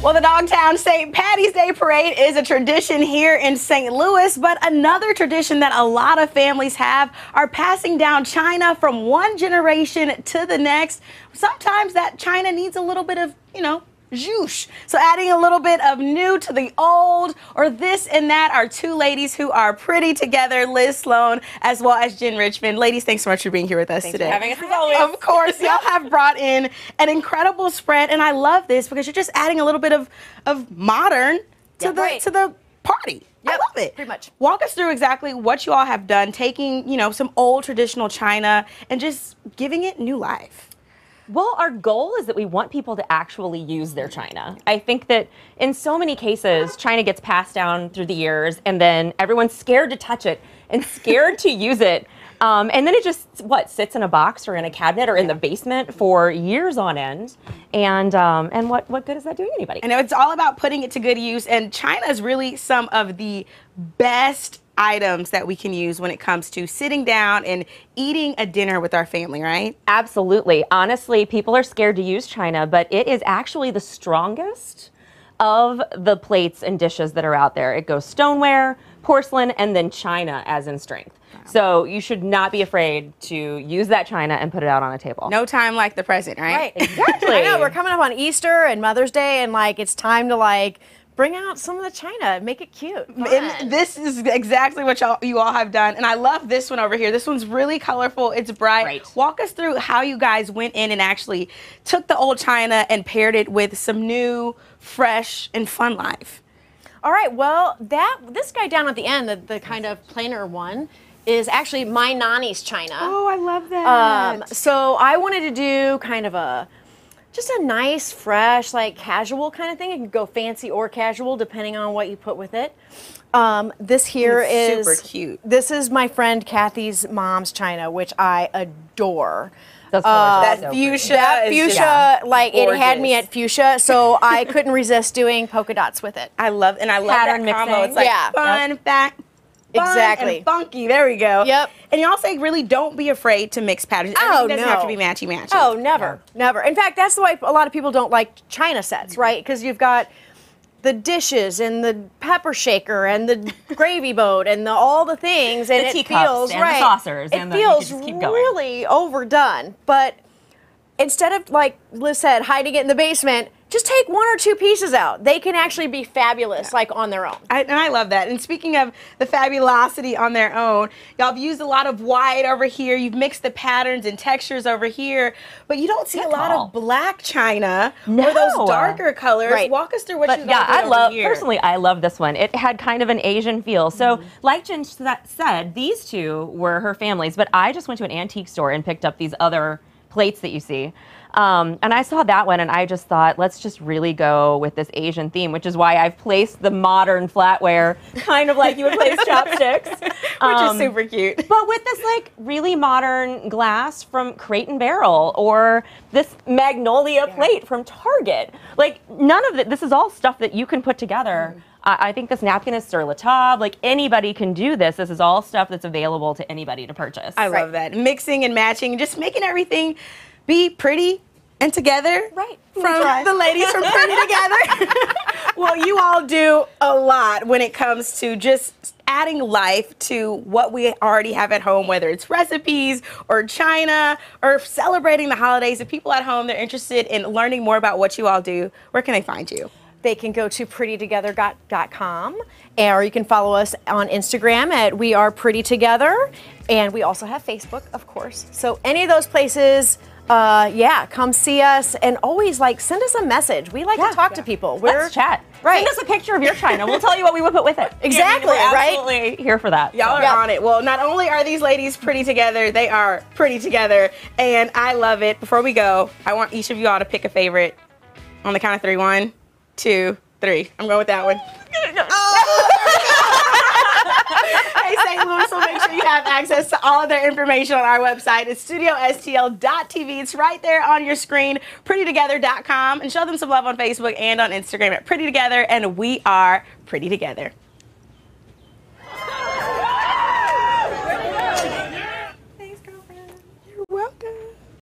Well, the Dogtown St. Patty's Day Parade is a tradition here in St. Louis, but another tradition that a lot of families have are passing down china from one generation to the next. Sometimes that china needs a little bit of, you know, zhoosh. So adding a little bit of new to the old or this and that are two ladies who are pretty together, Liz Sloan as well as Jen Richmond. Ladies, thanks so much for being here with us thanks today. For having us as always. Of course, y'all have brought in an incredible spread and I love this because you're just adding a little bit of, of modern to the right. to the party. Yep, I love it. pretty much. Walk us through exactly what you all have done, taking, you know, some old traditional china and just giving it new life. Well, our goal is that we want people to actually use their china. I think that in so many cases, china gets passed down through the years, and then everyone's scared to touch it and scared to use it. Um, and then it just what sits in a box or in a cabinet or in the basement for years on end. And um, and what what good is that doing anybody? I know it's all about putting it to good use, and china is really some of the best items that we can use when it comes to sitting down and eating a dinner with our family, right? Absolutely. Honestly, people are scared to use china, but it is actually the strongest of the plates and dishes that are out there. It goes stoneware, porcelain, and then china as in strength. So you should not be afraid to use that china and put it out on a table. No time like the present, right? Right. Exactly. I know we're coming up on Easter and Mother's Day, and like it's time to like bring out some of the china, make it cute. And this is exactly what y'all, you all have done. And I love this one over here. This one's really colorful. It's bright. Right. Walk us through how you guys went in and actually took the old china and paired it with some new, fresh, and fun life. All right. Well, that this guy down at the end, the, the kind of plainer one, is actually my nanny's china. Oh, I love that. Um, so I wanted to do kind of a just a nice, fresh, like casual kind of thing. It can go fancy or casual depending on what you put with it. Um, this here is It's super cute. This is my friend Kathy's mom's china, which I adore. Those Uh, that so fuchsia, pretty. That is fuchsia, just like it had me at fuchsia, so I couldn't resist doing polka dots with it. I love and I love Pattern that combo. mixing. It's like Yeah. fun, fact. Fun Exactly. And funky. There we go. Yep. And y'all say really don't be afraid to mix patterns. Oh, Everything doesn't have to be matchy matchy. Oh, never, never. In fact, that's the why a lot of people don't like china sets, mm-hmm. right? Because you've got the dishes and the pepper shaker and the gravy boat and the, all the things, and The it teacups feels and the saucers It and the- feels could just keep going. really overdone, but instead of like Liz said, hiding it in the basement, just take one or two pieces out. They can actually be fabulous, like on their own. I, and I love that. And speaking of the fabulosity on their own, y'all have used a lot of white over here. You've mixed the patterns and textures over here, but you don't see a lot of black china or those darker colors. Right. Walk us through what But you yeah, I love here. personally. I love this one. It had kind of an Asian feel. So, Mm-hmm. like Jen said, these two were her families. But I just went to an antique store and picked up these other plates that you see. Um, and I saw that one, and I just thought, let's just really go with this Asian theme, which is why I've placed the modern flatware, kind of like you would place chopsticks, which Um, is super cute. but with this like really modern glass from Crate and Barrel or this magnolia plate from Target. Like none of it. This is all stuff that you can put together. Mm. I I think this napkin is sur la table. Like anybody can do this. This is all stuff that's available to anybody to purchase. I love that. Mixing and matching, just making everything be pretty and together. Right. From the ladies from Pretty Together. well, you all do a lot when it comes to just adding life to what we already have at home, whether it's recipes or china or celebrating the holidays. If people at home they're interested in learning more about what you all do, where can they find you? they can go to prettytogether.com or you can follow us on Instagram at We Are Pretty Together. And we also have Facebook, of course. So any of those places, uh, yeah, come see us and always like send us a message. We like Yeah. to talk to people. We're Let's chat. Right. Send us a picture of your china. We'll tell you what we would put with it. Exactly, We're right? Absolutely here for that. Y'all are Yeah. on it. Well, not only are these ladies pretty together, they are pretty together, and I love it. Before we go, I want each of you all to pick a favorite on the count of three. One, two, three. I'm going with that one. St. Louis, so make sure you have access to all of their information on our website. It's studiostl.tv. It's right there on your screen, prettytogether.com, and show them some love on Facebook and on Instagram at Pretty Together, and we are pretty together.